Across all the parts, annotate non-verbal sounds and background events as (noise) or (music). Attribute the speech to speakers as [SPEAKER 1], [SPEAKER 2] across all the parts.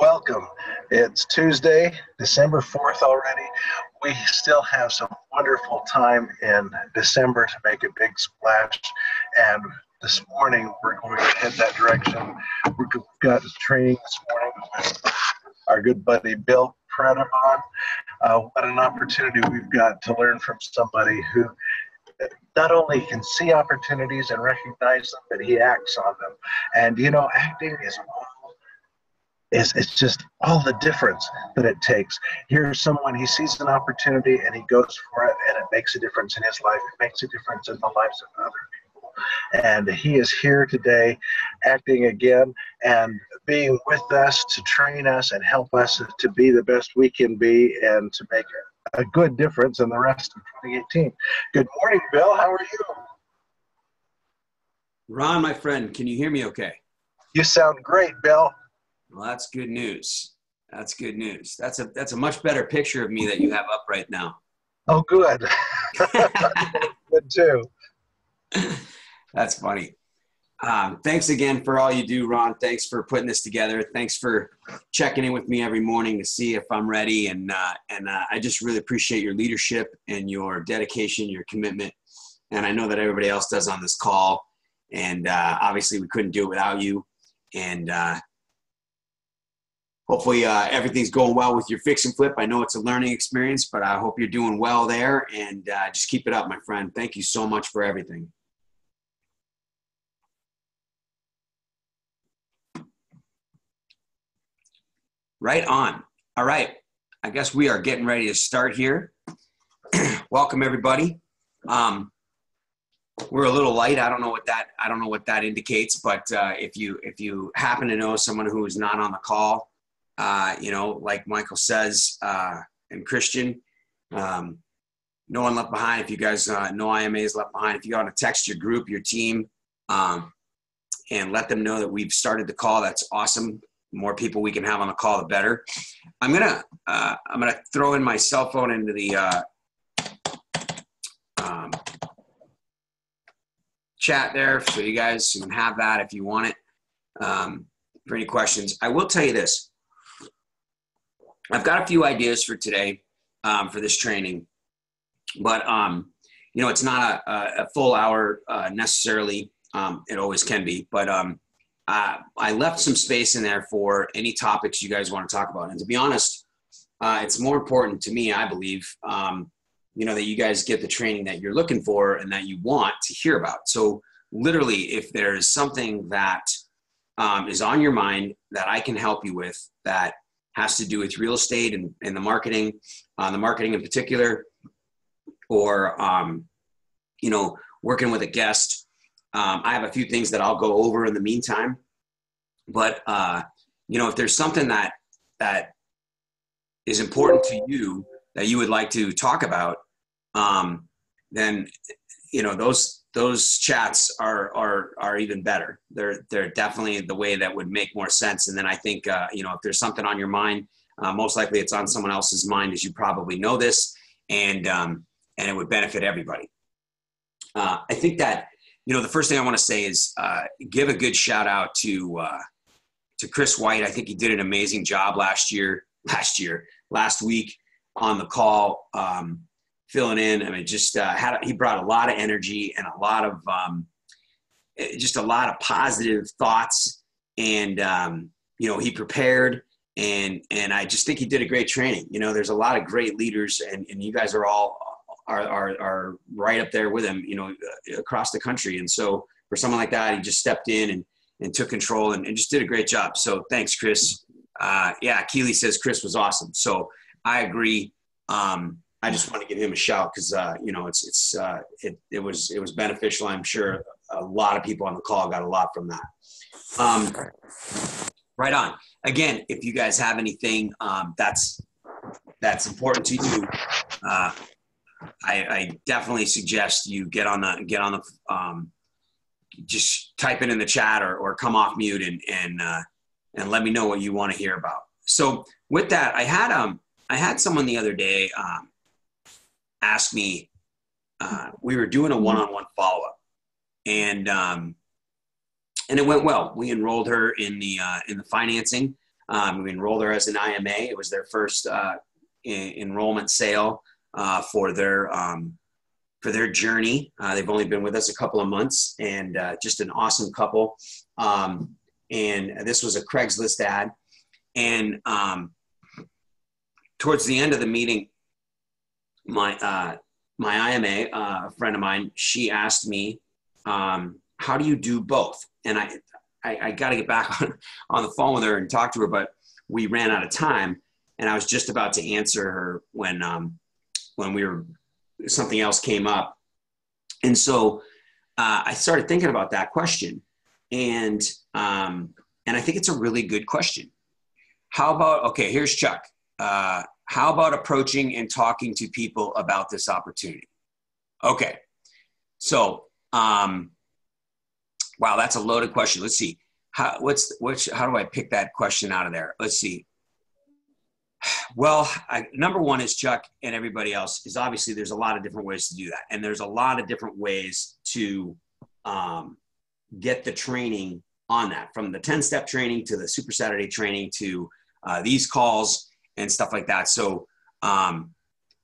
[SPEAKER 1] welcome. It's Tuesday, December 4th already. We still have some wonderful time in December to make a big splash. And this morning, we're going to head that direction. We've got training this morning with our good buddy Bill Predebon. Uh, what an opportunity we've got to learn from somebody who not only can see opportunities and recognize them, but he acts on them. And you know, acting is is it's just all the difference that it takes. Here's someone he sees an opportunity and he goes for it, and it makes a difference in his life. It makes a difference in the lives of other people. And he is here today, acting again and being with us to train us and help us to be the best we can be and to make a good difference in the rest of 2018. Good morning, Bill. How are you?
[SPEAKER 2] Ron, my friend, can you hear me okay?
[SPEAKER 1] You sound great, Bill.
[SPEAKER 2] Well, that's good news. That's good news. That's a that's a much better picture of me that you have up right now.
[SPEAKER 1] Oh, good. (laughs) good too.
[SPEAKER 2] That's funny. Um, thanks again for all you do, Ron. Thanks for putting this together. Thanks for checking in with me every morning to see if I'm ready. And uh, and uh, I just really appreciate your leadership and your dedication, your commitment. And I know that everybody else does on this call. And uh, obviously, we couldn't do it without you. And uh, hopefully uh, everything's going well with your fix and flip. I know it's a learning experience, but I hope you're doing well there and uh, just keep it up, my friend. Thank you so much for everything. Right on. All right. I guess we are getting ready to start here. (clears throat) Welcome everybody. Um, we're a little light. I don't know what that I don't know what that indicates, but uh, if you if you happen to know someone who is not on the call, uh, you know, like Michael says, uh, and Christian, um, no one left behind. If you guys uh, know IMA is left behind, if you want to text your group, your team, um, and let them know that we've started the call, that's awesome. The more people we can have on the call, the better. I'm gonna uh, I'm gonna throw in my cell phone into the uh, um, chat there, so you guys can have that if you want it um, for any questions. I will tell you this I've got a few ideas for today um, for this training, but um, you know, it's not a, a full hour uh, necessarily. Um, it always can be, but um, uh, I left some space in there for any topics you guys want to talk about. And to be honest, uh, it's more important to me, I believe, um, you know, that you guys get the training that you're looking for and that you want to hear about. So, literally, if there's something that um, is on your mind that I can help you with, that has to do with real estate and, and the marketing, uh, the marketing in particular, or um, you know, working with a guest. Um, I have a few things that I'll go over in the meantime, but uh, you know, if there's something that that is important to you that you would like to talk about, um, then you know those those chats are are are even better. They're they're definitely the way that would make more sense. And then I think uh, you know if there's something on your mind, uh, most likely it's on someone else's mind, as you probably know this, and um, and it would benefit everybody. Uh, I think that you know the first thing I want to say is uh, give a good shout out to uh, to Chris White. I think he did an amazing job last year. Last year, last week on the call. Um, filling in. I mean, just uh, had he brought a lot of energy and a lot of um, eh, just a lot of positive thoughts, and um, you know he prepared and and I just think he did a great training. You know, there's a lot of great leaders, and and you guys are all are are, are right up there with him. You know, uh, across the country, and so for someone like that, he just stepped in and and took control and, and just did a great job. So thanks, Chris. Uh, yeah, Keeley says Chris was awesome. So I agree. Um, I just want to give him a shout because uh, you know it's it's uh, it it was it was beneficial. I'm sure a lot of people on the call got a lot from that. Um, right on. Again, if you guys have anything um, that's that's important to you, uh, I, I, definitely suggest you get on the get on the um, just type it in the chat or, or come off mute and and uh, and let me know what you want to hear about. So with that, I had um I had someone the other day um, asked me, uh, we were doing a mm-hmm. one-on-one follow-up, and um, and it went well. We enrolled her in the uh, in the financing. Um, we enrolled her as an IMA. It was their first uh, enrollment sale uh, for their um, for their journey. Uh, they've only been with us a couple of months, and uh, just an awesome couple. Um, and this was a Craigslist ad. And um, towards the end of the meeting, my uh, my IMA, uh, a friend of mine, she asked me, um, "How do you do both?" And I I, I got to get back (laughs) on on the phone with her and talk to her, but we ran out of time, and I was just about to answer her when um, when we were something else came up, and so uh, I started thinking about that question, and um, and I think it's a really good question. How about okay? Here's Chuck. Uh, how about approaching and talking to people about this opportunity? Okay, so um, wow, that's a loaded question. Let's see. How what's which? How do I pick that question out of there? Let's see. Well, I, number one is Chuck and everybody else is obviously there's a lot of different ways to do that, and there's a lot of different ways to um, get the training on that, from the 10 step training to the Super Saturday training to uh, these calls and stuff like that. So, um,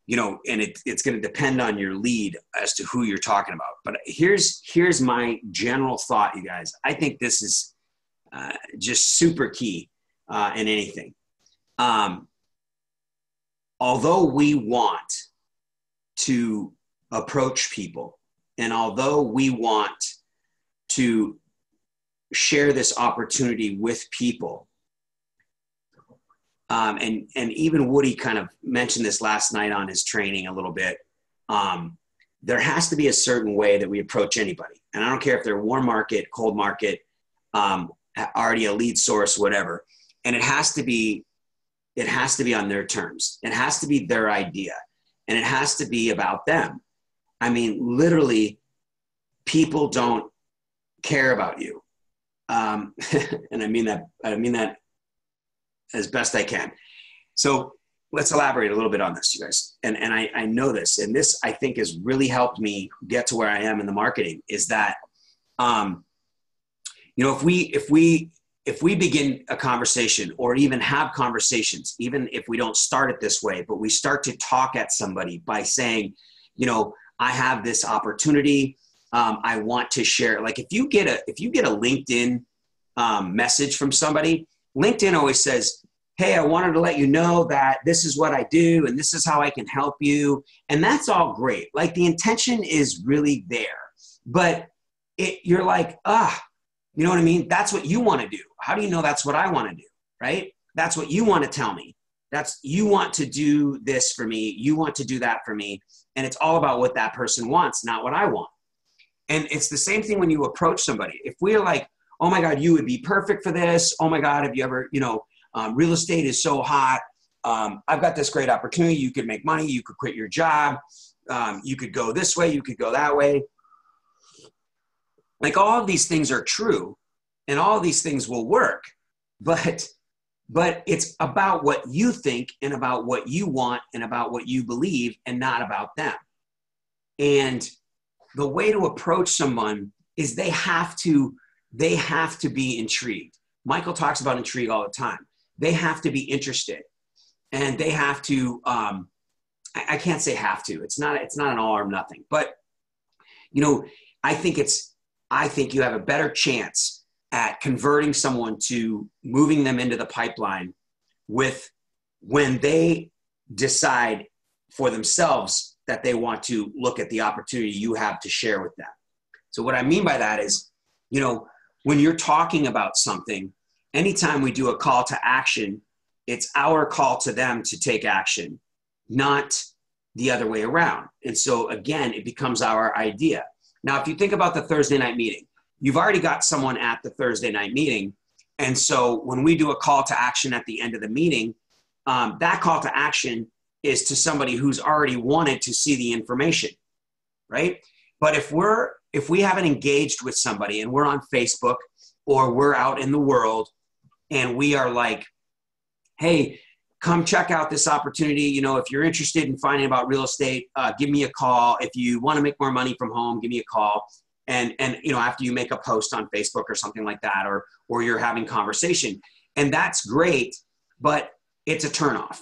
[SPEAKER 2] you know, and it, it's going to depend on your lead as to who you're talking about. But here's here's my general thought, you guys. I think this is uh, just super key uh, in anything. Um, although we want to approach people, and although we want to share this opportunity with people, um, and and even Woody kind of mentioned this last night on his training a little bit. Um, there has to be a certain way that we approach anybody, and I don't care if they're warm market, cold market, um, already a lead source, whatever. And it has to be, it has to be on their terms. It has to be their idea, and it has to be about them. I mean, literally, people don't care about you, um, (laughs) and I mean that. I mean that as best I can. So let's elaborate a little bit on this, you guys. And, and I, I know this, and this I think has really helped me get to where I am in the marketing is that, um, you know, if we, if we, if we begin a conversation or even have conversations, even if we don't start it this way, but we start to talk at somebody by saying, you know, I have this opportunity. Um, I want to share. Like if you get a if you get a LinkedIn um, message from somebody, LinkedIn always says, Hey, I wanted to let you know that this is what I do and this is how I can help you. And that's all great. Like the intention is really there. But it, you're like, ah, you know what I mean? That's what you want to do. How do you know that's what I want to do? Right? That's what you want to tell me. That's you want to do this for me. You want to do that for me. And it's all about what that person wants, not what I want. And it's the same thing when you approach somebody. If we're like, oh my God, you would be perfect for this. Oh my God, have you ever, you know, um, real estate is so hot. Um, I've got this great opportunity. You could make money. You could quit your job. Um, you could go this way. You could go that way. Like all of these things are true and all these things will work. But but it's about what you think and about what you want and about what you believe and not about them. And the way to approach someone is they have to they have to be intrigued. Michael talks about intrigue all the time. They have to be interested, and they have to. Um, I, I can't say have to. It's not. It's not an all or nothing. But you know, I think it's. I think you have a better chance at converting someone to moving them into the pipeline with when they decide for themselves that they want to look at the opportunity you have to share with them. So what I mean by that is, you know, when you're talking about something, anytime we do a call to action, it's our call to them to take action, not the other way around. And so again, it becomes our idea. Now, if you think about the Thursday night meeting, you've already got someone at the Thursday night meeting. And so when we do a call to action at the end of the meeting, um, that call to action is to somebody who's already wanted to see the information, right? But if we're if we haven't engaged with somebody and we're on Facebook or we're out in the world and we are like, hey, come check out this opportunity. You know, if you're interested in finding about real estate, uh, give me a call. If you want to make more money from home, give me a call. And and you know, after you make a post on Facebook or something like that, or or you're having conversation, and that's great. but it's a turnoff.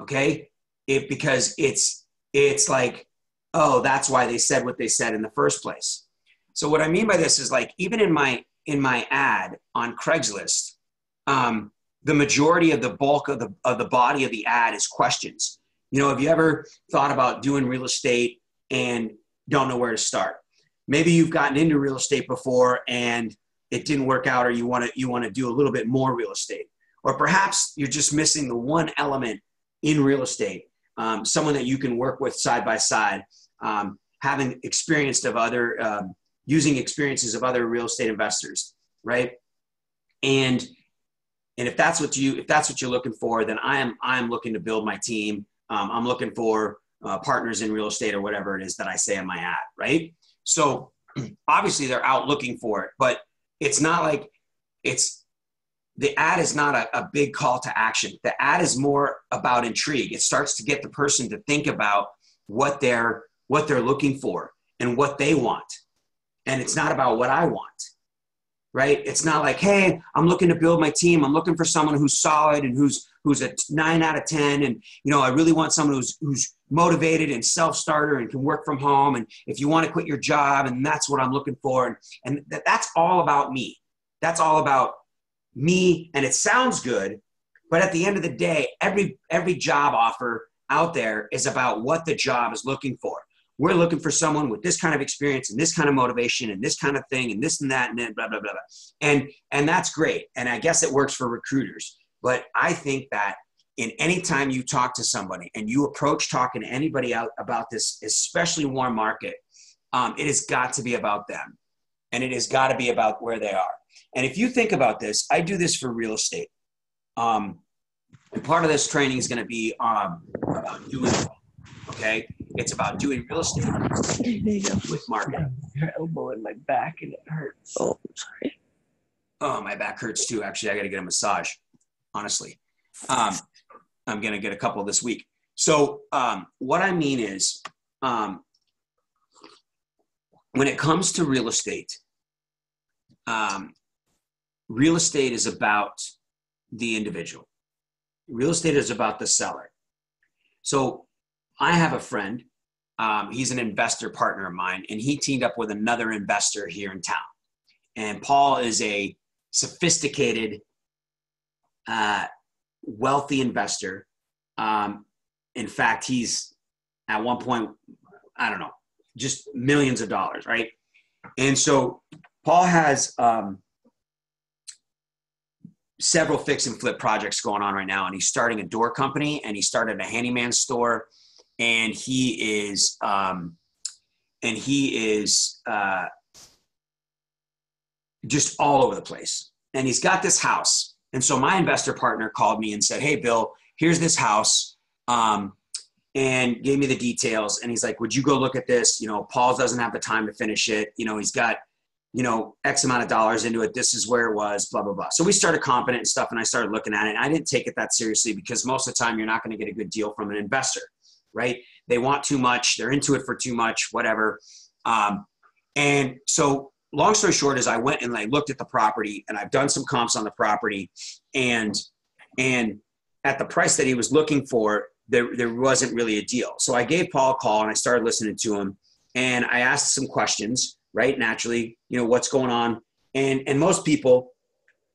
[SPEAKER 2] Okay, it because it's it's like oh that's why they said what they said in the first place. So what I mean by this is like even in my in my ad on Craigslist, um, the majority of the bulk of the of the body of the ad is questions. You know, have you ever thought about doing real estate and don't know where to start? Maybe you've gotten into real estate before and it didn't work out, or you want to you want to do a little bit more real estate, or perhaps you're just missing the one element in real estate. Um, someone that you can work with side by side, um, having experienced of other um, using experiences of other real estate investors, right? And and if that's what you if that's what you're looking for, then I am I am looking to build my team. Um, I'm looking for uh, partners in real estate or whatever it is that I say in my ad, right? So (clears throat) obviously they're out looking for it, but it's not like it's the ad is not a, a big call to action. The ad is more about intrigue. It starts to get the person to think about what they're what they're looking for and what they want, and it's not about what I want right? It's not like, hey, I'm looking to build my team. I'm looking for someone who's solid and who's who's a nine out of ten, and you know, I really want someone who's who's motivated and self-starter and can work from home. And if you want to quit your job, and that's what I'm looking for, and and that, that's all about me. That's all about me, and it sounds good, but at the end of the day, every every job offer out there is about what the job is looking for we're looking for someone with this kind of experience and this kind of motivation and this kind of thing and this and that and then blah blah blah blah. And and that's great. And i guess it works for recruiters. But i think that in any time you talk to somebody and you approach talking to anybody out about this especially warm market um, it has got to be about them. And it has got to be about where they are. And if you think about this i do this for real estate. Um, and part of this training is going to be um, about doing okay it's about doing real estate with marketing.
[SPEAKER 3] Your elbow in my back and it hurts.
[SPEAKER 4] Oh, sorry.
[SPEAKER 2] Oh, my back hurts too. Actually, I got to get a massage. Honestly, um, I'm gonna get a couple this week. So, um, what I mean is, um, when it comes to real estate, um, real estate is about the individual. Real estate is about the seller. So I have a friend. Um, he's an investor partner of mine, and he teamed up with another investor here in town. And Paul is a sophisticated, uh, wealthy investor. Um, in fact, he's at one point, I don't know, just millions of dollars, right? And so Paul has um, several fix and flip projects going on right now, and he's starting a door company, and he started a handyman store and he is um, and he is uh, just all over the place. And he's got this house. And so my investor partner called me and said, "Hey, Bill, here's this house." Um, and gave me the details. And he's like, "Would you go look at this? You know, Paul doesn't have the time to finish it. You know, he's got." you know, X amount of dollars into it. This is where it was, blah, blah, blah. So we started competent and stuff, and I started looking at it. And i didn't take it that seriously because most of the time you're not going to get a good deal from an investor right? They want too much, they're into it for too much, whatever. Um, and so, long story short, is I went and I looked at the property, and I've done some comps on the property, and and at the price that he was looking for, there there wasn't really a deal. So I gave Paul a call and I started listening to him, and I asked some questions, right? Naturally, you know what's going on, and and most people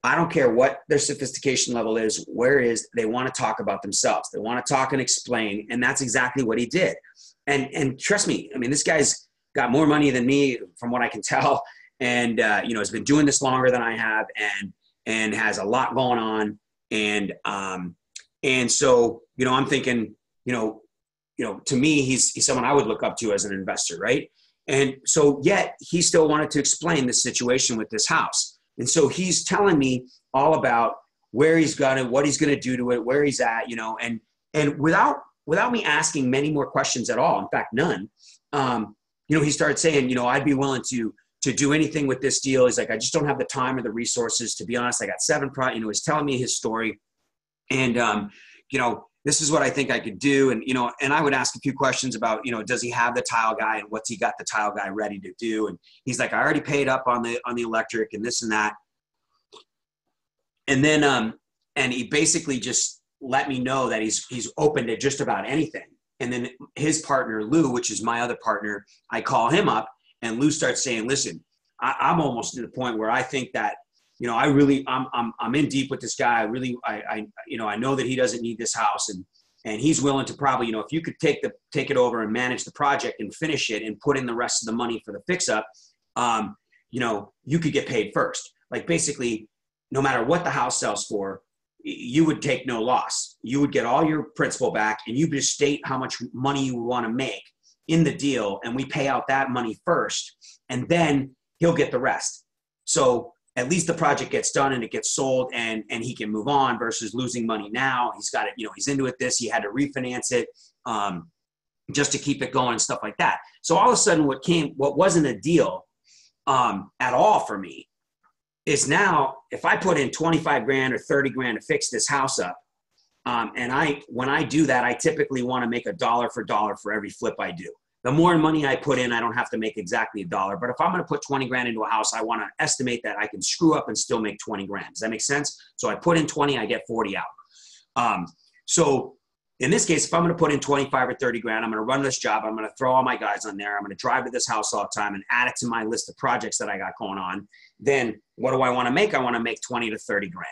[SPEAKER 2] I don't care what their sophistication level is, where is, they want to talk about themselves. They want to talk and explain. And that's exactly what he did. And, and trust me, I mean, this guy's got more money than me from what I can tell. And, uh, you know, has been doing this longer than I have and, and has a lot going on. And, um, and so, you know, I'm thinking, you know, you know, to me, he's, he's someone I would look up to as an investor. Right. And so yet he still wanted to explain the situation with this house and so he's telling me all about where he's gonna, what he's gonna do to it, where he's at, you know, and and without without me asking many more questions at all, in fact, none. Um, you know, he started saying, you know, I'd be willing to to do anything with this deal. He's like, I just don't have the time or the resources. To be honest, I got seven pro. You know, he's telling me his story, and um, you know, this is what I think I could do. And, you know, and I would ask a few questions about, you know, does he have the tile guy and what's he got the tile guy ready to do? And he's like, I already paid up on the, on the electric and this and that. And then, um, and he basically just let me know that he's he's open to just about anything. And then his partner Lou, which is my other partner, I call him up, and Lou starts saying, "Listen, I, I'm almost to the point where I think that." You know, I really, I'm, I'm, I'm in deep with this guy. I really, I, I, you know, I know that he doesn't need this house, and and he's willing to probably, you know, if you could take the take it over and manage the project and finish it and put in the rest of the money for the fix up, um, you know, you could get paid first. Like basically, no matter what the house sells for, you would take no loss. You would get all your principal back and you just state how much money you want to make in the deal. And we pay out that money first and then he'll get the rest. So at least the project gets done and it gets sold and, and he can move on versus losing money now. He's got it, you know, he's into it this, he had to refinance it um, just to keep it going stuff like that. So all of a sudden what came, what wasn't a deal um, at all for me is now if I put in 25 grand or 30 grand to fix this house up, um, and I when I do that, I typically want to make a dollar for dollar for every flip I do. The more money I put in, I don't have to make exactly a dollar. But if I'm going to put 20 grand into a house, I want to estimate that I can screw up and still make 20 grand. Does that make sense? So I put in 20, I get 40 out. Um, so in this case, if I'm going to put in 25 or 30 grand, I'm going to run this job. I'm going to throw all my guys on there. I'm going to drive to this house all the time and add it to my list of projects that I got going on. Then what do I want to make? I want to make 20 to 30 grand,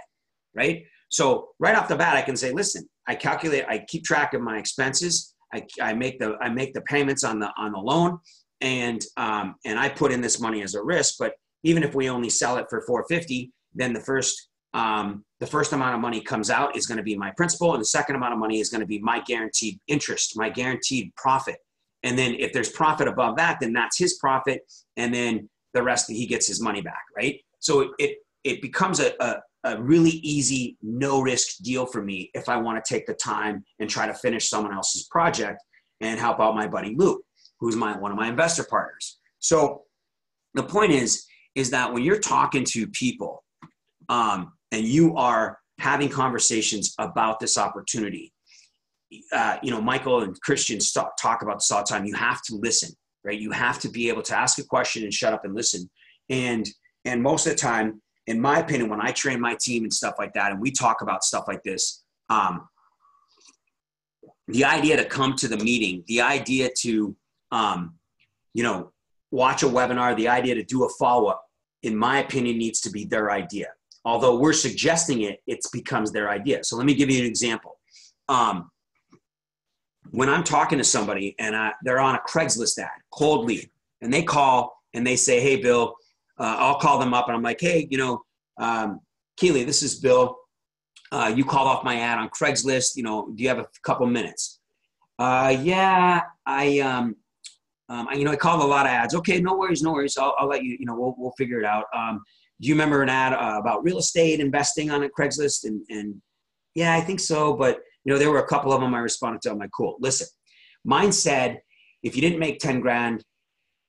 [SPEAKER 2] right? So right off the bat, I can say, listen, I calculate, I keep track of my expenses. I, I make the I make the payments on the on the loan, and um, and I put in this money as a risk. But even if we only sell it for 450, then the first um, the first amount of money comes out is going to be my principal, and the second amount of money is going to be my guaranteed interest, my guaranteed profit. And then if there's profit above that, then that's his profit, and then the rest that he gets his money back, right? So it it, it becomes a, a, a really easy, no risk deal for me if I want to take the time and try to finish someone else's project and help out my buddy Luke, who's my one of my investor partners. So the point is, is that when you're talking to people um, and you are having conversations about this opportunity, uh, you know, Michael and Christian talk, talk about this all the time. You have to listen, right? You have to be able to ask a question and shut up and listen. And and most of the time, in my opinion, when I train my team and stuff like that, and we talk about stuff like this, um, the idea to come to the meeting, the idea to, um, you know, watch a webinar, the idea to do a follow up, in my opinion, needs to be their idea although we're suggesting it, it becomes their idea. So let me give you an example. Um, when I'm talking to somebody and I, they're on a Craigslist ad, cold lead, and they call and they say, "Hey, Bill," uh, I'll call them up and I'm like, "Hey, you know, um, Keely, this is Bill. Uh, you called off my ad on Craigslist. You know, do you have a couple minutes?" Uh, yeah, I, um, um, I, you know, I called a lot of ads. Okay, no worries, no worries. I'll, I'll let you. You know, we'll we'll figure it out. Um, do you remember an ad uh, about real estate investing on a Craigslist? And, and yeah, I think so. But, you know, there were a couple of them I responded to. I'm like, cool, listen, mine said, if you didn't make 10 grand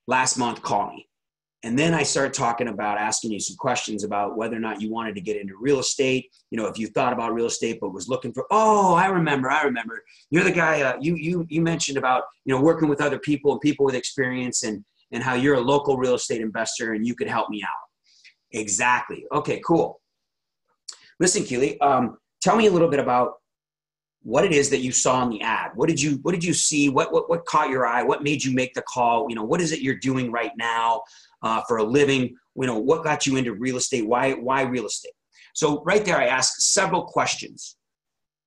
[SPEAKER 2] last month, call me. And then I start talking about asking you some questions about whether or not you wanted to get into real estate. You know, if you thought about real estate but was looking for, oh, I remember, I remember. You're the guy. Uh, you you you mentioned about you know working with other people and people with experience and and how you're a local real estate investor and you could help me out. Exactly. Okay, cool. Listen, Keely, um, tell me a little bit about what it is that you saw in the ad. What did you What did you see? What What What caught your eye? What made you make the call? You know, what is it you're doing right now uh, for a living? You know, what got you into real estate? Why Why real estate? So right there, I ask several questions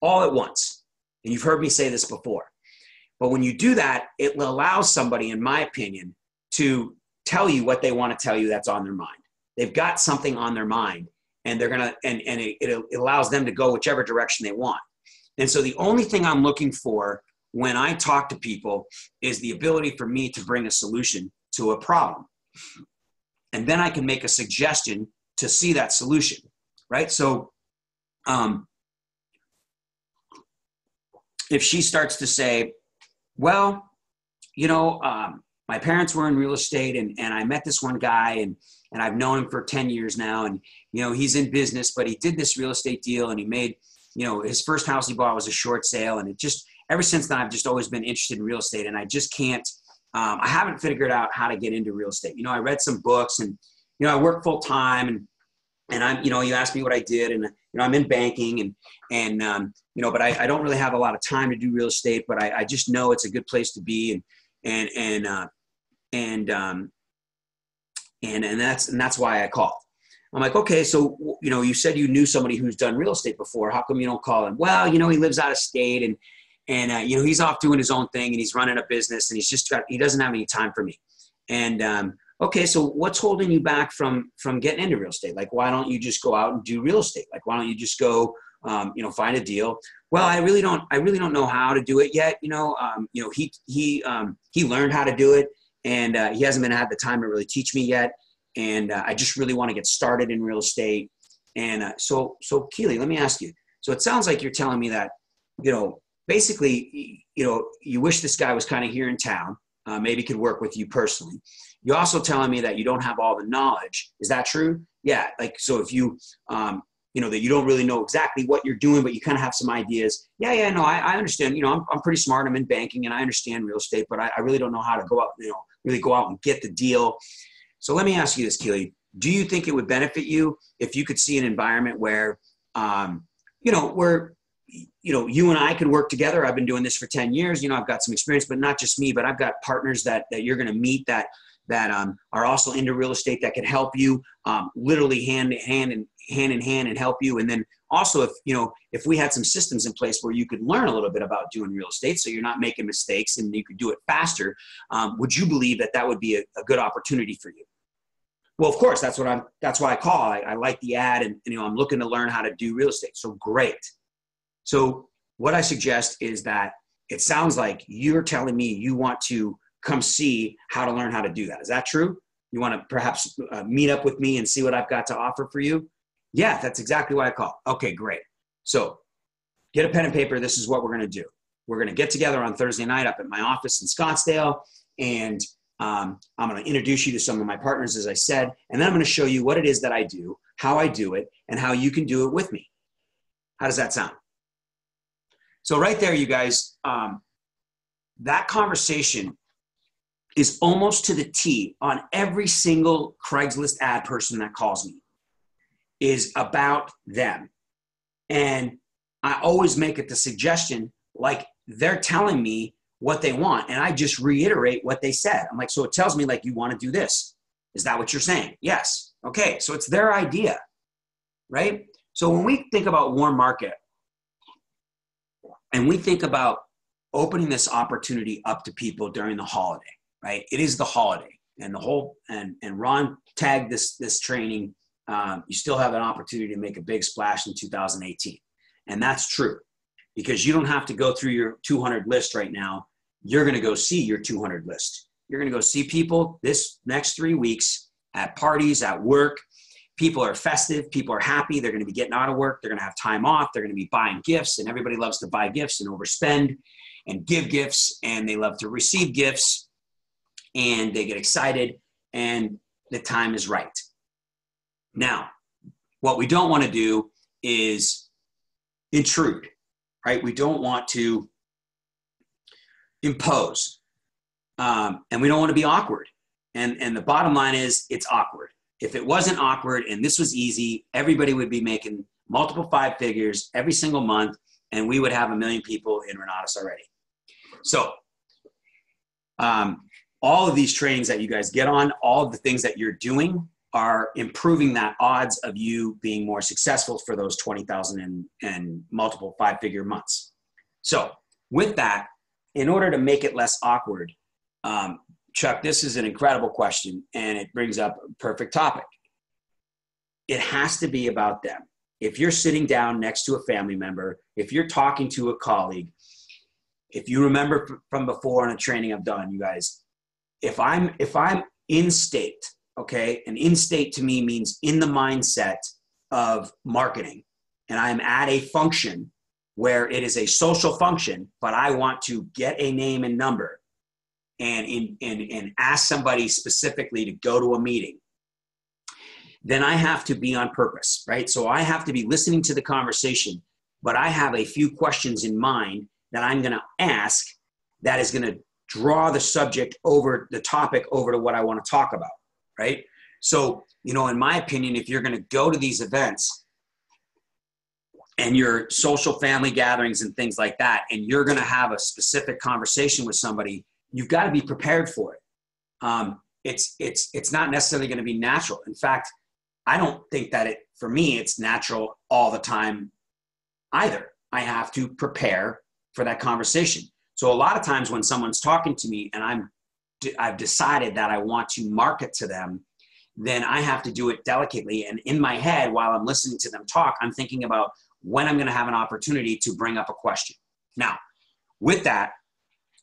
[SPEAKER 2] all at once, and you've heard me say this before. But when you do that, it allows somebody, in my opinion, to tell you what they want to tell you that's on their mind they've got something on their mind and they're gonna and, and it, it allows them to go whichever direction they want and so the only thing i'm looking for when i talk to people is the ability for me to bring a solution to a problem and then i can make a suggestion to see that solution right so um, if she starts to say well you know um, my parents were in real estate and, and i met this one guy and and I've known him for 10 years now. And, you know, he's in business, but he did this real estate deal and he made, you know, his first house he bought was a short sale. And it just, ever since then, I've just always been interested in real estate. And I just can't, um, I haven't figured out how to get into real estate. You know, I read some books and, you know, I work full time and and I'm, you know, you asked me what I did, and you know, I'm in banking, and and um, you know, but I, I don't really have a lot of time to do real estate, but I, I just know it's a good place to be, and and and uh, and um, and and that's and that's why I called. I'm like, okay, so you know, you said you knew somebody who's done real estate before. How come you don't call him? Well, you know, he lives out of state, and and uh, you know, he's off doing his own thing, and he's running a business, and he's just got he doesn't have any time for me. And um, okay, so what's holding you back from from getting into real estate? Like, why don't you just go out and do real estate? Like, why don't you just go, um, you know, find a deal? Well, I really don't. I really don't know how to do it yet. You know, um, you know, he he um, he learned how to do it, and uh, he hasn't been had the time to really teach me yet. And uh, I just really want to get started in real estate. And uh, so, so Keely, let me ask you. So it sounds like you're telling me that, you know, basically, you know, you wish this guy was kind of here in town, uh, maybe could work with you personally. You're also telling me that you don't have all the knowledge. Is that true? Yeah. Like, so if you, um, you know, that you don't really know exactly what you're doing, but you kind of have some ideas. Yeah, yeah, no, I, I understand. You know, I'm, I'm pretty smart. I'm in banking and I understand real estate, but I, I really don't know how to go out, you know, really go out and get the deal. So let me ask you this, Keely. Do you think it would benefit you if you could see an environment where, um, you know, where you know you and i could work together. I've been doing this for 10 years. You know i've got some experience but not just me but i've got partners that that you're going to meet that that um, are also into real estate that can help you um, literally hand in hand and hand in hand and help you. And then also if you know if we had some systems in place where you could learn a little bit about doing real estate so you're not making mistakes and you could do it faster um, would you believe that that would be a, a, good opportunity for you? Well of course that's what i'm that's why i call. I, I like the ad and you know i'm looking to learn how to do real estate. So great so what i suggest is that it sounds like you're telling me you want to come see how to learn how to do that. Is that true? You want to perhaps uh, meet up with me and see what I've got to offer for you? Yeah, that's exactly why I call. Okay, great. So get a pen and paper. This is what we're going to do. We're going to get together on Thursday night up at my office in Scottsdale, and um, I'm going to introduce you to some of my partners, as I said, and then I'm going to show you what it is that I do, how I do it, and how you can do it with me. How does that sound? So, right there, you guys, um, that conversation is almost to the T on every single Craigslist ad person that calls me is about them. And I always make it the suggestion like they're telling me what they want and I just reiterate what they said. I'm like, so it tells me like you want to do this. Is that what you're saying? Yes. Okay. So it's their idea, right? So when we think about warm market and we think about opening this opportunity up to people during the holiday, right? It is the holiday, and the whole and and Ron tagged this this training. Um, you still have an opportunity to make a big splash in 2018, and that's true because you don't have to go through your 200 list right now. You're going to go see your 200 list. You're going to go see people this next three weeks at parties, at work. People are festive. People are happy. They're going to be getting out of work. They're going to have time off. They're going to be buying gifts, and everybody loves to buy gifts and overspend and give gifts, and they love to receive gifts and they get excited and the time is right. Now, what we don't want to do is intrude, right? We don't want to impose, um, and we don't want to be awkward. And, and the bottom line is it's awkward. If it wasn't awkward and this was easy, everybody would be making multiple five figures every single month, and we would have a million people in Renatus already. So, um, all of these trainings that you guys get on, all of the things that you're doing are improving that odds of you being more successful for those 20,000 and, and multiple five figure months. So, with that, in order to make it less awkward, um, Chuck, this is an incredible question and it brings up a perfect topic. It has to be about them. If you're sitting down next to a family member, if you're talking to a colleague, if you remember from before in a training I've done, you guys, if I'm if I'm in state, okay, and in state to me means in the mindset of marketing, and I'm at a function where it is a social function, but I want to get a name and number and, in, and, and ask somebody specifically to go to a meeting, then I have to be on purpose, right? So I have to be listening to the conversation, but I have a few questions in mind that I'm going to ask that is going to draw the subject over the topic over to what I want to talk about, right? So, you know, in my opinion, if you're going to go to these events and your social family gatherings and things like that, and you're going to have a specific conversation with somebody, you've got to be prepared for it. Um, it's it's it's not necessarily going to be natural. In fact, I don't think that it for me it's natural all the time either. I have to prepare for that conversation. So a lot of times when someone's talking to me and I'm I've decided that I want to market to them, then I have to do it delicately. And in my head, while I'm listening to them talk, I'm thinking about when I'm going to have an opportunity to bring up a question. Now, with that,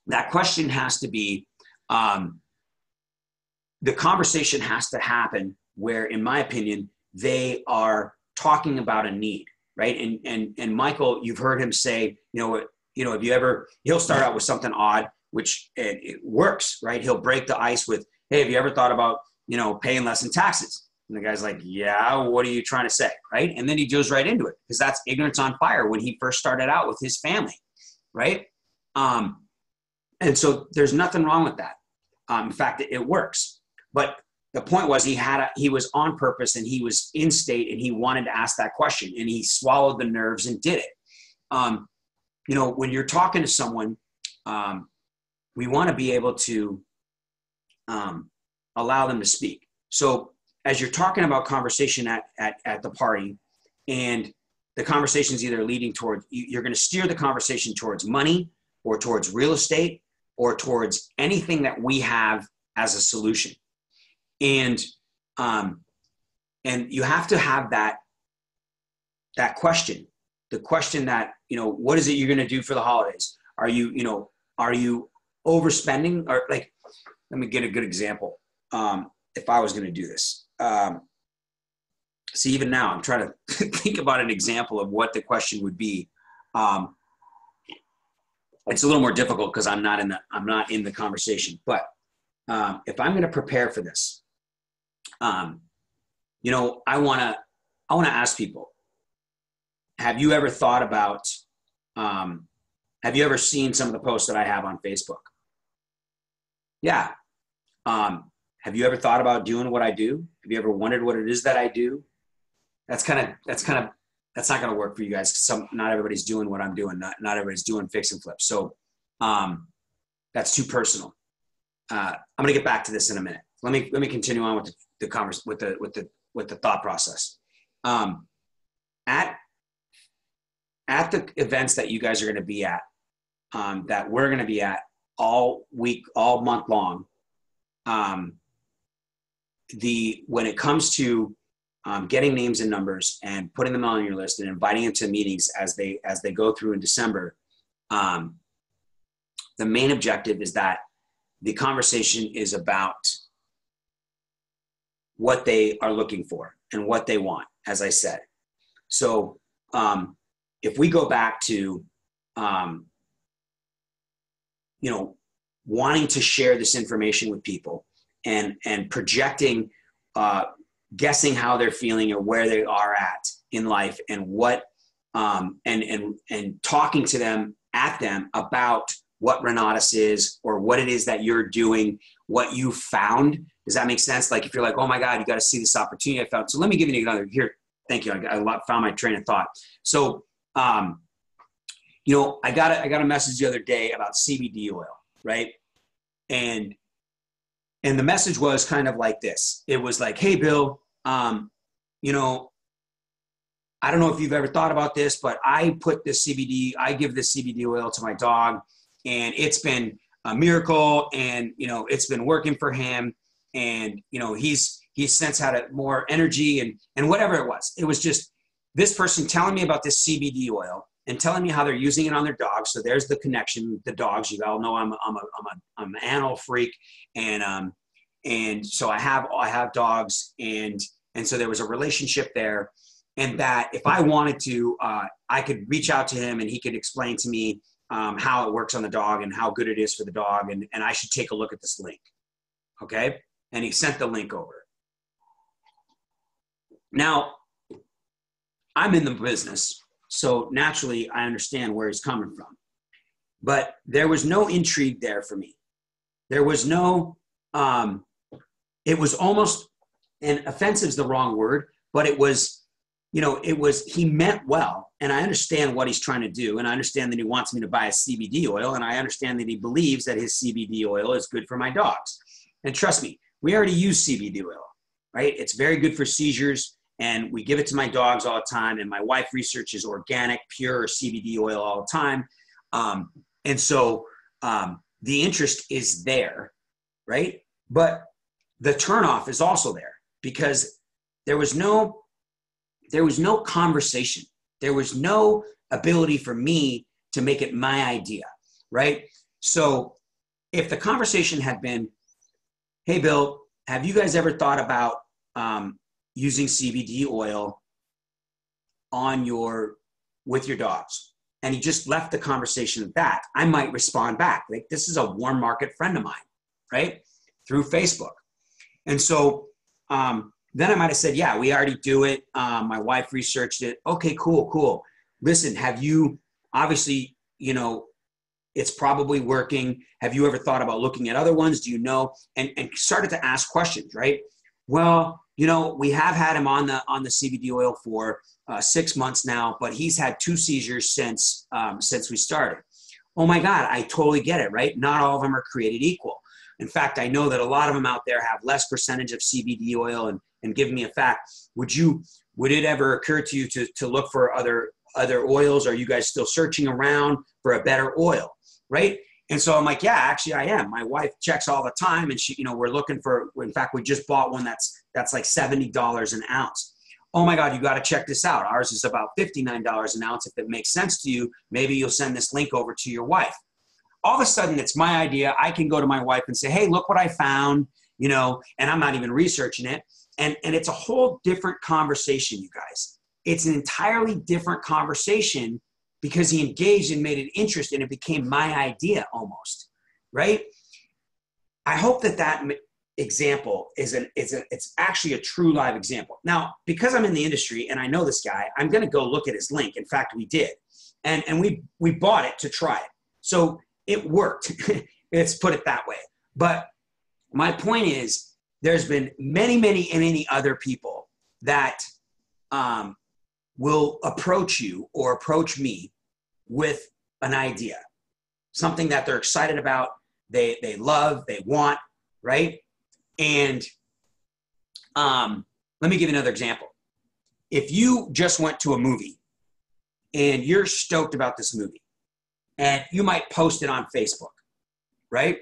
[SPEAKER 2] that question has to be um, the conversation has to happen where, in my opinion, they are talking about a need, right? And and and Michael, you've heard him say, you know, you know, have you ever? He'll start out with something odd, which it, it works, right? He'll break the ice with, hey, have you ever thought about, you know, paying less in taxes? And the guy's like, yeah, what are you trying to say, right? And then he goes right into it because that's ignorance on fire when he first started out with his family, right? Um, and so there's nothing wrong with that. Um, in fact, it, it works. But the point was he had a, he was on purpose and he was in state and he wanted to ask that question and he swallowed the nerves and did it. Um, you know, when you're talking to someone, um, we want to be able to um, allow them to speak. So as you're talking about conversation at, at, at the party and the conversation is either leading towards, you're going to steer the conversation towards money or towards real estate or towards anything that we have as a solution. And um, and you have to have that that question. The question that you know what is it you're going to do for the holidays? Are you you know are you overspending? Or like let me get a good example. Um, if i was going to do this um, see even now i'm trying to (laughs) think about an example of what the question would be. Um, it's a little more difficult because i'm not in the i'm not in the conversation but um, if i'm going to prepare for this um, you know, I want to, I want to ask people, have you ever thought about, um, have you ever seen some of the posts that I have on Facebook? Yeah. Um, have you ever thought about doing what I do? Have you ever wondered what it is that I do? That's kind of, that's kind of, that's not going to work for you guys. Some, not everybody's doing what I'm doing. Not, not everybody's doing fix and flip. So, um, that's too personal. Uh, I'm going to get back to this in a minute. Let me, let me continue on with the the converse with the with the with the thought process. Um, at at the events that you guys are going to be at, um, that we're going to be at all week, all month long. Um, the when it comes to um, getting names and numbers and putting them on your list and inviting them to meetings as they as they go through in December, um, the main objective is that the conversation is about what they are looking for and what they want, as I said. So um, if we go back to, um, you know, wanting to share this information with people and and projecting, uh, guessing how they're feeling or where they are at in life and what um, and and and talking to them at them about what Renatus is or what it is that you're doing, what you found does that make sense? Like if you're like, oh my God, you got to see this opportunity I found. So let me give you another here. Thank you. I, I found my train of thought. So, um, you know, I got a, I got a message the other day about CBD oil, right? And and the message was kind of like this. It was like, hey, Bill, um, you know, I don't know if you've ever thought about this, but I put this CBD, I give this CBD oil to my dog, and it's been a miracle, and you know, it's been working for him and you know he's he's since had a more energy and and whatever it was it was just this person telling me about this cbd oil and telling me how they're using it on their dogs. So there's the connection the dogs you all know i'm i'm a i'm, a, I'm an animal freak. And um and so i have i have dogs and and so there was a relationship there and that if i wanted to uh, i could reach out to him and he could explain to me um, how it works on the dog and how good it is for the dog and, and i should take a look at this link. Okay? And he sent the link over. Now, I'm in the business, so naturally I understand where he's coming from. But there was no intrigue there for me. There was no, um, it was almost and offensive is the wrong word, but it was, you know, it was, he meant well. And I understand what he's trying to do. And I understand that he wants me to buy a CBD oil. And I understand that he believes that his CBD oil is good for my dogs. And trust me, we already use CBD oil, right? It's very good for seizures. And we give it to my dogs all the time. And my wife researches organic, pure CBD oil all the time. Um, and so um, the interest is there, right? But the turnoff is also there because there was no there was no conversation there was no ability for me to make it my idea right so if the conversation had been hey bill have you guys ever thought about um, using cbd oil on your with your dogs and he just left the conversation at that i might respond back like this is a warm market friend of mine right through facebook and so um, then I might have said, yeah, we already do it. Um, my wife researched it. Okay, cool, cool. Listen, have you obviously, you know, it's probably working. Have you ever thought about looking at other ones? Do you know? And, and started to ask questions, right? Well, you know, we have had him on the on the CBD oil for uh, six months now, but he's had two seizures since um, since we started. Oh my God, I totally get it, right? Not all of them are created equal. In fact, I know that a lot of them out there have less percentage of CBD oil and, and give me a fact. Would you, would it ever occur to you to, to look for other, other oils? Are you guys still searching around for a better oil? Right. And so I'm like, yeah, actually I am. My wife checks all the time and she, you know, we're looking for, in fact, we just bought one that's, that's like $70 an ounce. Oh my God, you got to check this out. Ours is about $59 an ounce. If it makes sense to you, maybe you'll send this link over to your wife all of a sudden it's my idea. I can go to my wife and say, hey, look what I found, you know, and I'm not even researching it. And, and it's a whole different conversation, you guys. It's an entirely different conversation because he engaged and made an interest and it became my idea almost, right? I hope that that example is an is a, it's actually a true live example. Now, because I'm in the industry and I know this guy, I'm going to go look at his link. In fact, we did, and and we we bought it to try it. So it worked. (laughs) Let's put it that way. But my point is, there's been many, many, and many other people that um, will approach you or approach me with an idea, something that they're excited about, they they love, they want, right? And um, let me give you another example. If you just went to a movie and you're stoked about this movie, and you might post it on Facebook, right?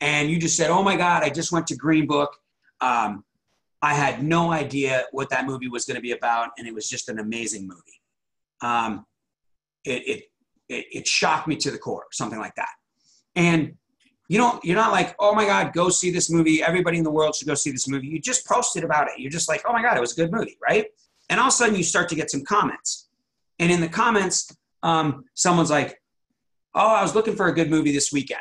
[SPEAKER 2] And you just said, "Oh my God, I just went to Green Book. Um, I had no idea what that movie was going to be about, and it was just an amazing movie. Um, it, it, it it shocked me to the core, something like that. And you know, you're not like, "Oh my God, go see this movie. Everybody in the world should go see this movie." You just posted about it. You're just like, "Oh my God, it was a good movie," right? And all of a sudden, you start to get some comments, and in the comments, um, someone's like, oh, I was looking for a good movie this weekend.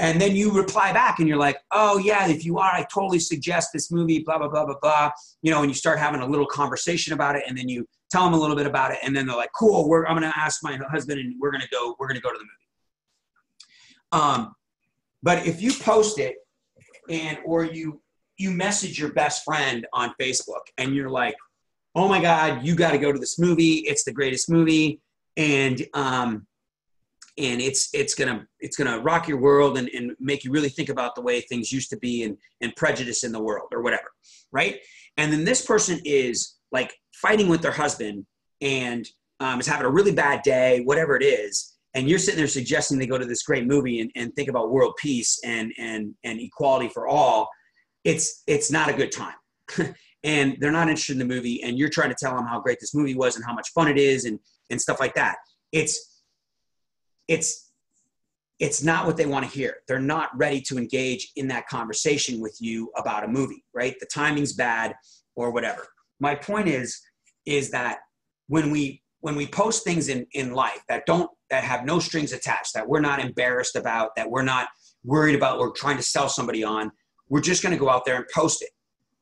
[SPEAKER 2] And then you reply back and you're like, oh, yeah, if you are, I totally suggest this movie, blah, blah, blah, blah, blah. You know, and you start having a little conversation about it and then you tell them a little bit about it. And then they're like, cool, we're, I'm going to ask my husband and we're going to go, we're going to go to the movie. Um, but if you post it and, or you, you message your best friend on Facebook and you're like, oh my God, you got to go to this movie. It's the greatest movie. And, um, and it's it's gonna it's gonna rock your world and, and make you really think about the way things used to be and and prejudice in the world or whatever right? And then this person is like fighting with their husband and um, is having a really bad day whatever it is and you're sitting there suggesting they go to this great movie and, and think about world peace and and and equality for all it's it's not a good time. (laughs) And they're not interested in the movie and you're trying to tell them how great this movie was and how much fun it is and and stuff like that. It's it's it's not what they want to hear. They're not ready to engage in that conversation with you about a movie, right? The timing's bad or whatever. My point is is that when we when we post things in in life that don't that have no strings attached, that we're not embarrassed about, that we're not worried about we're trying to sell somebody on, we're just going to go out there and post it,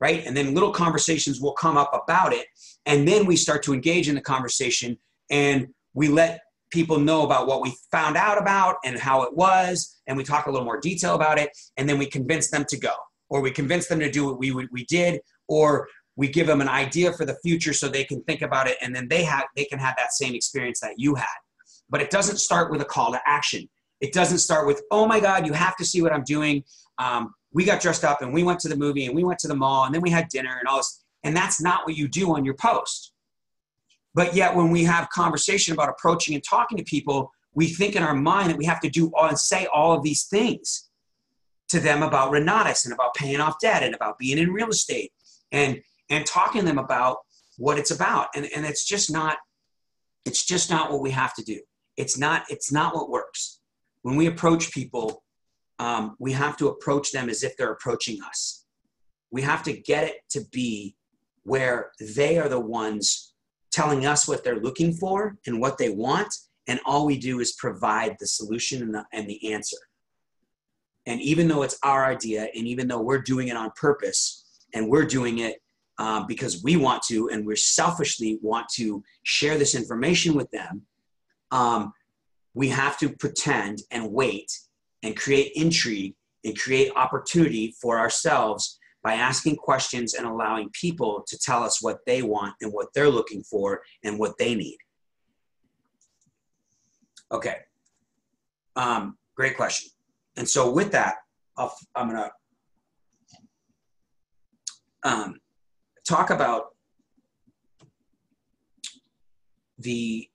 [SPEAKER 2] right? And then little conversations will come up about it, and then we start to engage in the conversation and we let people know about what we found out about and how it was, and we talk a little more detail about it, and then we convince them to go, or we convince them to do what we we did, or we give them an idea for the future so they can think about it and then they have they can have that same experience that you had. But it doesn't start with a call to action. It doesn't start with oh my god you have to see what i'm doing. Um, we got dressed up and we went to the movie and we went to the mall and then we had dinner and all this and that's not what you do on your post but yet when we have conversation about approaching and talking to people we think in our mind that we have to do all and say all of these things to them about renatus and about paying off debt and about being in real estate and and talking to them about what it's about. And, and it's just not it's just not what we have to do. It's not it's not what works. When we approach people um, we have to approach them as if they're approaching us. We have to get it to be where they are the ones telling us what they're looking for and what they want and all we do is provide the solution and the, and the answer. And even though it's our idea and even though we're doing it on purpose and we're doing it um, because we want to and we selfishly want to share this information with them um, we have to pretend and wait and create intrigue and create opportunity for ourselves by asking questions and allowing people to tell us what they want and what they're looking for and what they need. Okay. Um, great question. And so with that i am gonna um, talk about the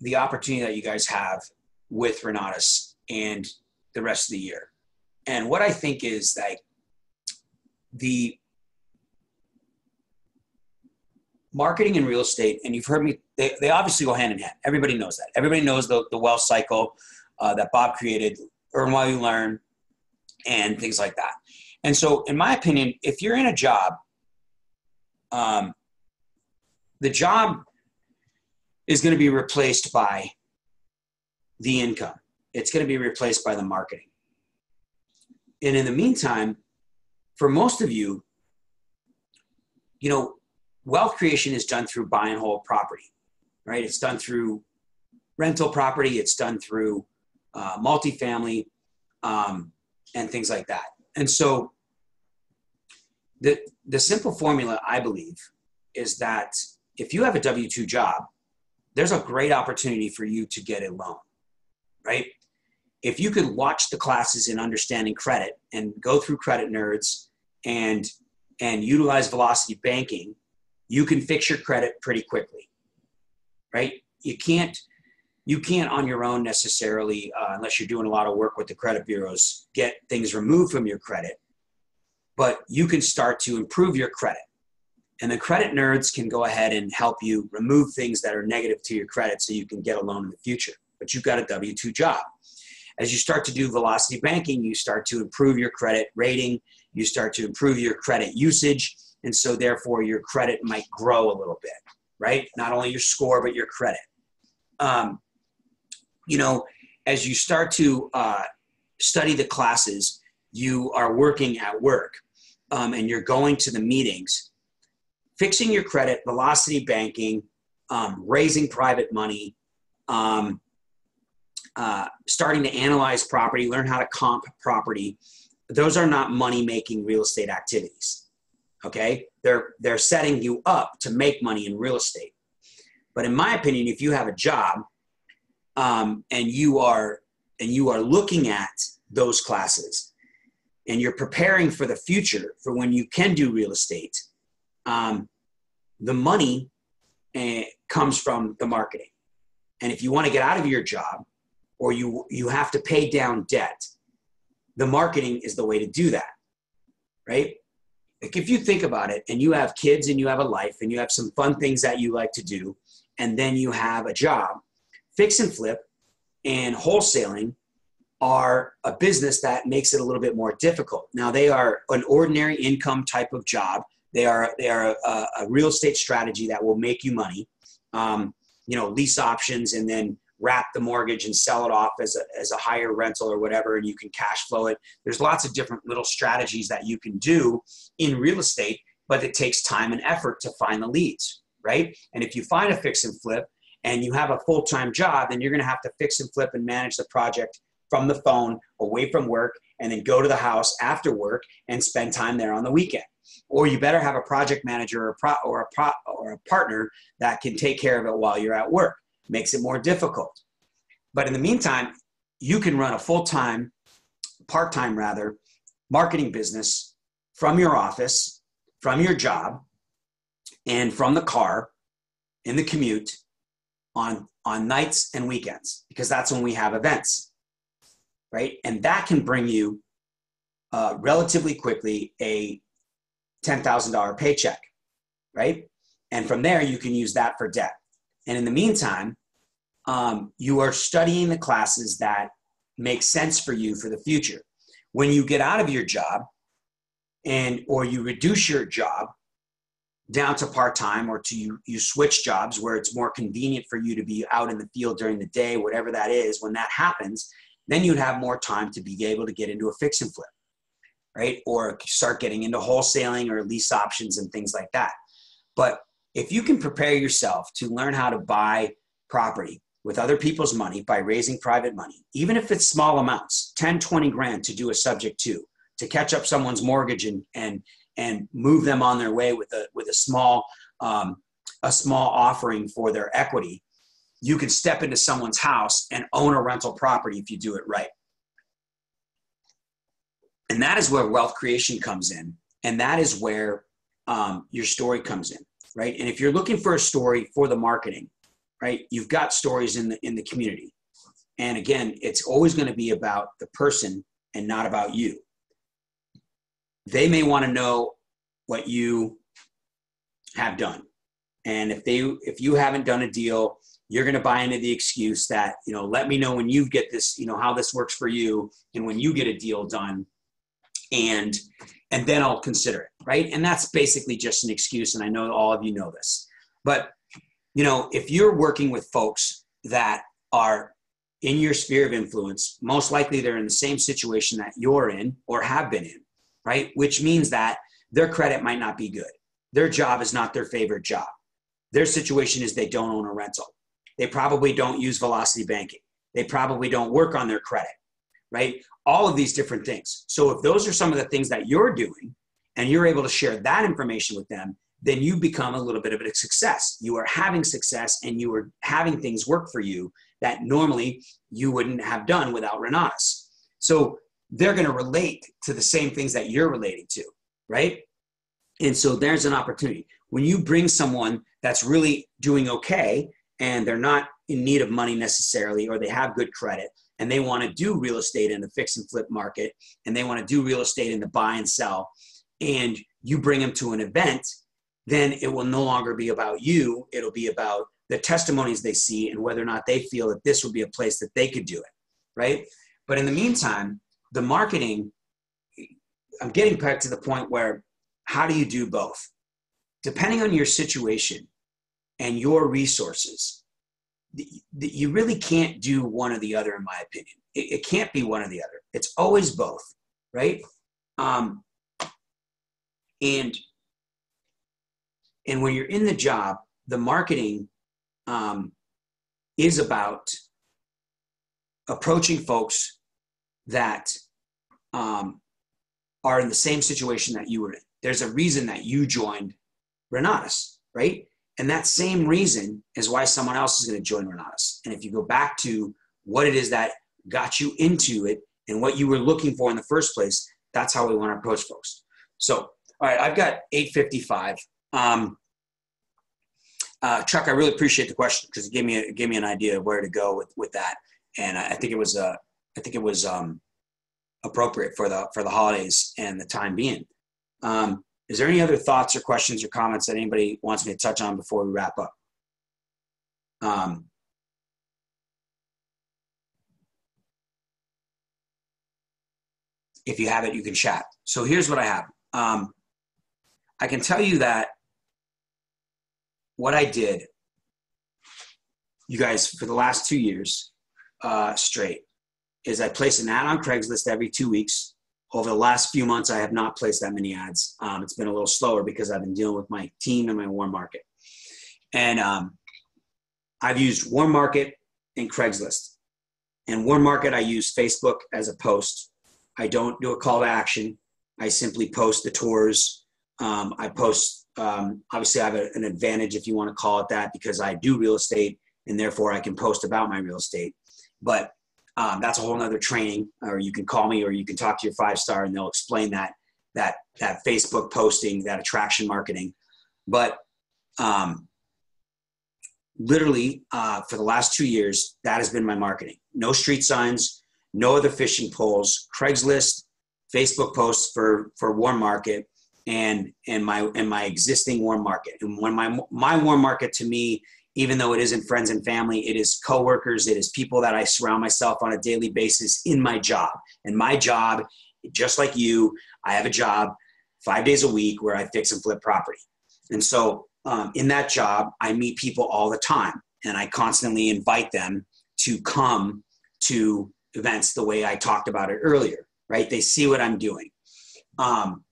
[SPEAKER 2] the opportunity that you guys have with Renatus and the rest of the year. And what I think is like the marketing and real estate, and you've heard me, they, they obviously go hand in hand. Everybody knows that. Everybody knows the, the wealth cycle uh, that Bob created, earn while you learn, and things like that. And so, in my opinion, if you're in a job um, the job is going to be replaced by the income. It's going to be replaced by the marketing. And in the meantime, for most of you, you know, wealth creation is done through buy and hold property, right? It's done through rental property, it's done through uh, multifamily, um, and things like that. And so the, the simple formula, I believe, is that if you have a W 2 job, there's a great opportunity for you to get a loan, right? If you could watch the classes in understanding credit and go through credit nerds and and utilize velocity banking, you can fix your credit pretty quickly, right? You can't you can't on your own necessarily, uh, unless you're doing a lot of work with the credit bureaus, get things removed from your credit but you can start to improve your credit. And the credit nerds can go ahead and help you remove things that are negative to your credit so you can get a loan in the future. But you've got a W 2 job. As you start to do velocity banking, you start to improve your credit rating, you start to improve your credit usage, and so therefore your credit might grow a little bit, right? Not only your score, but your credit. Um, you know, as you start to uh, study the classes, you are working at work um, and you're going to the meetings, fixing your credit, velocity banking, um, raising private money, um, uh, starting to analyze property, learn how to comp property. Those are not money making real estate activities. Okay, they're they're setting you up to make money in real estate. But in my opinion, if you have a job um, and you are and you are looking at those classes and you're preparing for the future for when you can do real estate, um, the money uh, comes from the marketing. And if you want to get out of your job or you, you have to pay down debt, the marketing is the way to do that, right? Like if you think about it and you have kids and you have a life and you have some fun things that you like to do, and then you have a job, fix and flip and wholesaling are a business that makes it a little bit more difficult. Now they are an ordinary income type of job. They are they are a, a real estate strategy that will make you money. Um, you know, lease options and then wrap the mortgage and sell it off as a, as a higher rental or whatever, and you can cash flow it. There's lots of different little strategies that you can do in real estate, but it takes time and effort to find the leads, right? And if you find a fix and flip and you have a full time job, then you're going to have to fix and flip and manage the project from the phone, away from work, and then go to the house after work and spend time there on the weekend. or you better have a project manager or a, pro, or, a pro, or a partner that can take care of it while you're at work. Makes it more difficult. But in the meantime, you can run a full time, part time rather, marketing business from your office, from your job, and from the car in the commute on, on nights and weekends because that's when we have events, right? And that can bring you uh, relatively quickly a $10,000 paycheck, right? And from there, you can use that for debt. And in the meantime, um, you are studying the classes that make sense for you for the future. When you get out of your job and or you reduce your job down to part-time or to you, you switch jobs where it's more convenient for you to be out in the field during the day, whatever that is, when that happens, then you'd have more time to be able to get into a fix and flip, right? Or start getting into wholesaling or lease options and things like that. But if you can prepare yourself to learn how to buy property with other people's money by raising private money, even if it's small amounts 10, 20 grand to do a subject to, to catch up someone's mortgage and, and, and move them on their way with a, with a small, um, a small offering for their equity, you can step into someone's house and own a rental property if you do it right. And that is where wealth creation comes in. And that is where um, your story comes in, right? And if you're looking for a story for the marketing, right? You've got stories in the in the community. And again, it's always going to be about the person and not about you. They may want to know what you have done. And if they if you haven't done a deal, you're going to buy into the excuse that, you know, let me know when you get this, you know, how this works for you and when you get a deal done and and then I'll consider it, right? And that's basically just an excuse and I know all of you know this. But you know, if you're working with folks that are in your sphere of influence, most likely they're in the same situation that you're in or have been in, right? Which means that their credit might not be good. Their job is not their favorite job. Their situation is they don't own a rental. They probably don't use velocity banking. They probably don't work on their credit, right? All of these different things. So if those are some of the things that you're doing and you're able to share that information with them, then you become a little bit of a success. You are having success and you are having things work for you that normally you wouldn't have done without Renatus. So they're going to relate to the same things that you're relating to, right? And so there's an opportunity. When you bring someone that's really doing okay and they're not in need of money necessarily, or they have good credit and they want to do real estate in the fix and flip market and they want to do real estate in the buy and sell, and you bring them to an event then it will no longer be about you. It'll be about the testimonies they see and whether or not they feel that this would be a place that they could do it, right? But in the meantime, the marketing, I'm getting back to the point where how do you do both? Depending on your situation and your resources, you really can't do one or the other, in my opinion. It, can't be one or the other. It's always both, right? Um, and and when you're in the job, the marketing um, is about approaching folks that um, are in the same situation that you were in. There's a reason that you joined Renatus, right? And that same reason is why someone else is going to join Renatus. And if you go back to what it is that got you into it and what you were looking for in the first place, that's how we want to approach folks. So, all right, I've got 855. Um, uh, Chuck, I really appreciate the question because it gave me a, gave me an idea of where to go with with that, and I, I think it was uh, I think it was um, appropriate for the for the holidays and the time being. Um, is there any other thoughts or questions or comments that anybody wants me to touch on before we wrap up? Um, if you have it, you can chat. So here's what I have. Um, I can tell you that what I did, you guys, for the last two years uh, straight, is I place an ad on Craigslist every two weeks. Over the last few months, I have not placed that many ads. Um, it's been a little slower because I've been dealing with my team and my warm market. And um, I've used warm market and Craigslist. And warm market, I use Facebook as a post. I don't do a call to action. I simply post the tours Um, I post, um, obviously, I have a, an advantage, if you want to call it that, because I do real estate and therefore I can post about my real estate. But um, that's a whole nother training, or you can call me or you can talk to your five star and they'll explain that that that Facebook posting, that attraction marketing. But um, literally uh, for the last two years, that has been my marketing. No street signs, no other fishing poles, Craigslist, Facebook posts for for warm market, and and my and my existing warm market. And when my my warm market to me, even though it isn't friends and family, it is coworkers, it is people that I surround myself on a daily basis in my job. And my job, just like you, I have a job five days a week where I fix and flip property. And so um, in that job, I meet people all the time and I constantly invite them to come to events the way I talked about it earlier, right? They see what I'm doing. Um,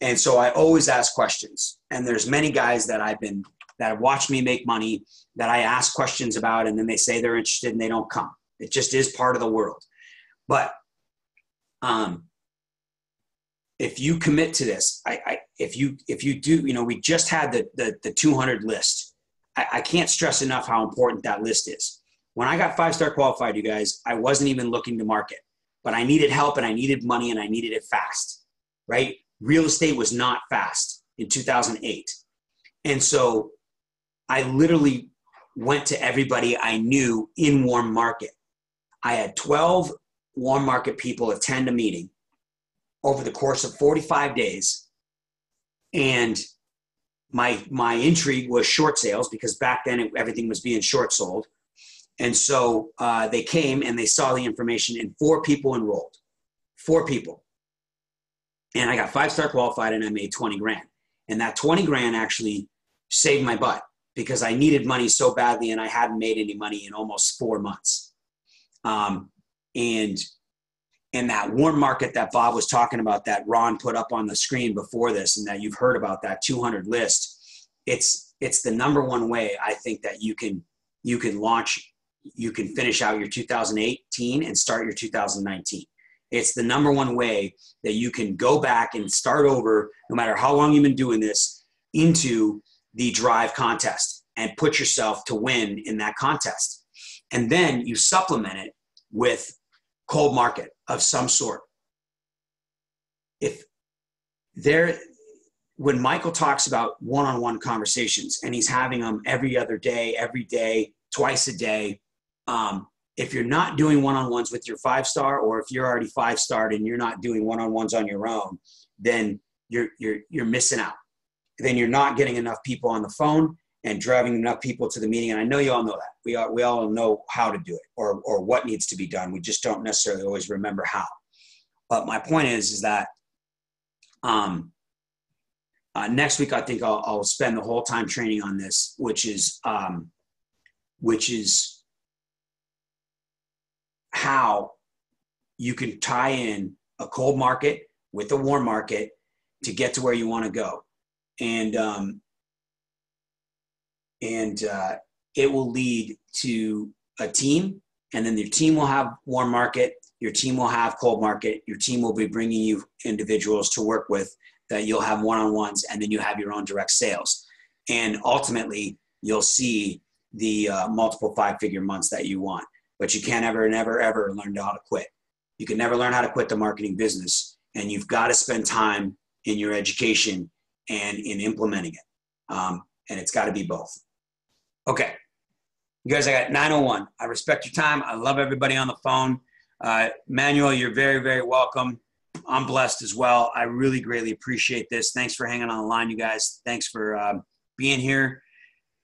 [SPEAKER 2] and so I always ask questions. And there's many guys that I've been that have watched me make money that I ask questions about, and then they say they're interested and they don't come. It just is part of the world. But um, if you commit to this, I, I, if you if you do, you know, we just had the the, the 200 list. I, I can't stress enough how important that list is. When I got five star qualified, you guys, I wasn't even looking to market, but I needed help and I needed money and I needed it fast. Right? Real estate was not fast in 2008, and so I literally went to everybody I knew in warm market. I had 12 warm market people attend a meeting over the course of 45 days. And my my intrigue was short sales because back then it, everything was being short sold. And so uh, they came and they saw the information, and four people enrolled. Four people. And I got five star qualified and I made 20 grand. And that 20 grand actually saved my butt because I needed money so badly and I hadn't made any money in almost four months. Um, and and that warm market that Bob was talking about that Ron put up on the screen before this and that you've heard about that 200 list it's it's the number one way I think that you can you can launch you can finish out your 2018 and start your 2019 it's the number one way that you can go back and start over no matter how long you've been doing this into the drive contest and put yourself to win in that contest and then you supplement it with cold market of some sort. If there, when Michael talks about one on one conversations and he's having them every other day, every day, twice a day, um, if you're not doing one on ones with your five star, or if you're already five starred and you're not doing one on ones on your own, then you're, you're, you're missing out. Then you're not getting enough people on the phone and driving enough people to the meeting. And I know you all know that. We all, we all know how to do it or, or what needs to be done. We just don't necessarily always remember how. But my point is, is that um, uh, next week I think I'll, I'll, spend the whole time training on this, which is um, which is how you can tie in a cold market with a warm market to get to where you want to go. And um, and uh, it will lead to a team and then your team will have warm market your team will have cold market your team will be bringing you individuals to work with that you'll have one-on-ones and then you have your own direct sales. And ultimately you'll see the uh, multiple five figure months that you want. But you can't ever never ever learn how to quit. You can never learn how to quit the marketing business and you've got to spend time in your education and in implementing it um, and it's got to be both Okay. You guys, I got 901. I respect your time. I love everybody on the phone. Uh, Manuel, you're very, very welcome. I'm blessed as well. I really greatly appreciate this. Thanks for hanging on the line, you guys. Thanks for um, being here.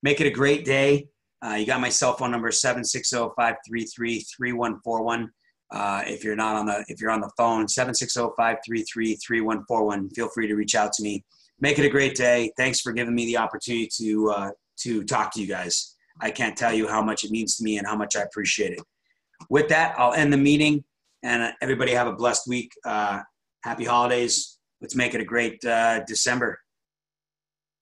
[SPEAKER 2] Make it a great day. Uh, you got my cell phone number 760-533-3141. Uh, if you're not on the if you're on the phone 760-533-3141 feel free to reach out to me make it a great day thanks for giving me the opportunity to uh, to talk to you guys. I can't tell you how much it means to me and how much I appreciate it. With that, I'll end the meeting and everybody have a blessed week. Uh, happy holidays. Let's make it a great uh, December.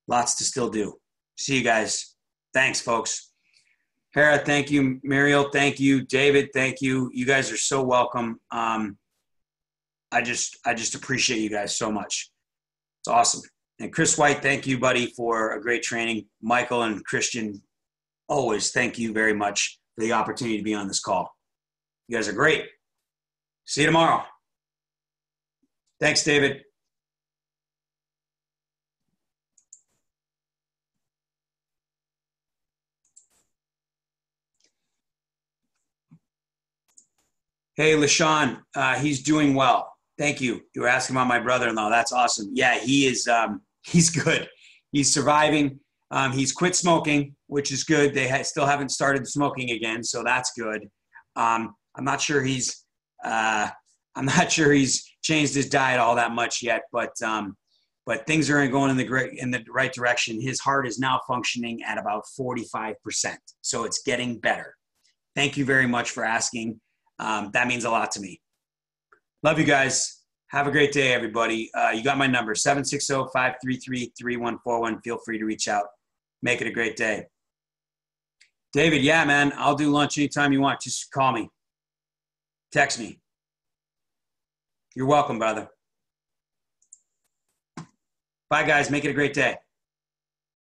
[SPEAKER 2] Lots to still do. See you guys. Thanks, folks. Hera, thank you. Muriel, thank you. David, thank you. You guys are so welcome. Um, I just, I just appreciate you guys so much. It's awesome. And Chris White, thank you, buddy, for a great training. Michael and Christian, always thank you very much for the opportunity to be on this call. You guys are great. See you tomorrow. Thanks, David. Hey, LaShawn, uh, he's doing well. Thank you. You were asking about my brother-in-law. That's awesome. Yeah, he is. Um, (laughs) he's good. He's surviving. Um, he's quit smoking, which is good. They ha- still haven't started smoking again, so that's good. Um, I'm not sure he's. Uh, (laughs) I'm not sure he's changed his diet all that much yet, but um, but things are going in the great in the right direction. His heart is now functioning at about 45 percent, so it's getting better. Thank you very much for asking. Um, that means a lot to me. Love you guys. Have a great day, everybody. Uh, you got my number 760 533 3141. Feel free to reach out. Make it a great day. David, yeah, man, I'll do lunch anytime you want. Just call me, text me. You're welcome, brother. Bye, guys. Make it a great day.